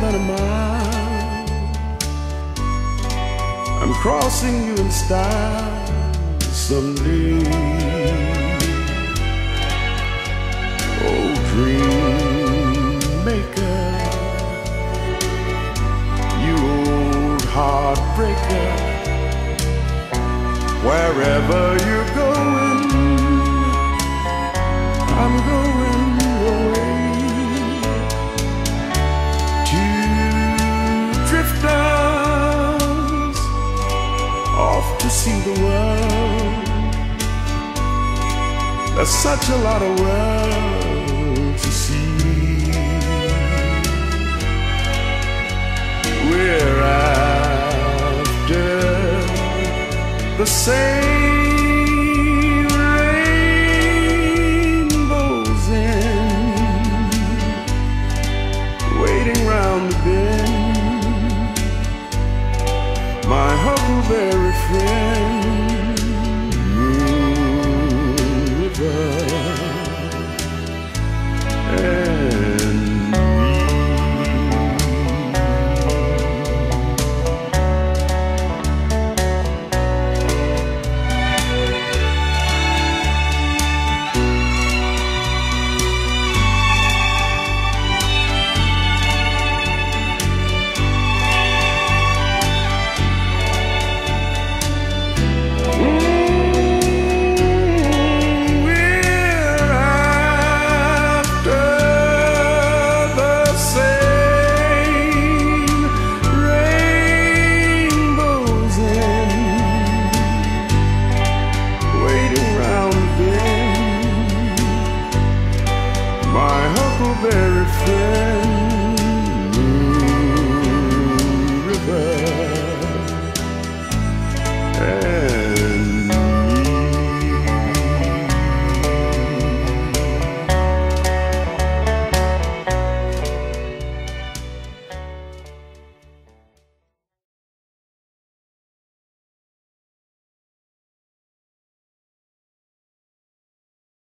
than a mile. I'm crossing you in style someday. Oh, dream maker, you old heartbreaker, wherever you're going, I'm going away to off to see the world. There's such a lot of world to see. We're after the same rainbows in waiting round the bend. Hey.